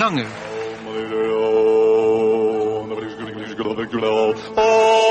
zangen. Oh,